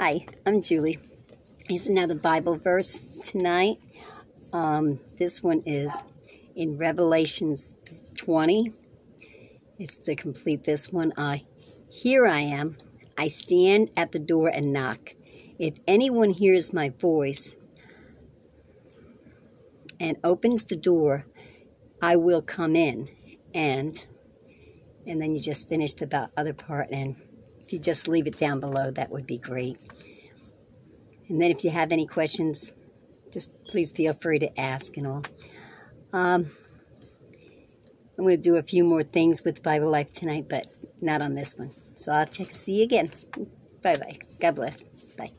Hi, I'm Julie. Here's another Bible verse tonight. Um, this one is in Revelations 20. It's to complete this one. I here I am. I stand at the door and knock. If anyone hears my voice and opens the door, I will come in and and then you just finish the other part and if you just leave it down below that would be great. And then if you have any questions just please feel free to ask and all. Um, I'm going to do a few more things with Bible Life tonight but not on this one. So I'll check see you again. Bye bye God bless. Bye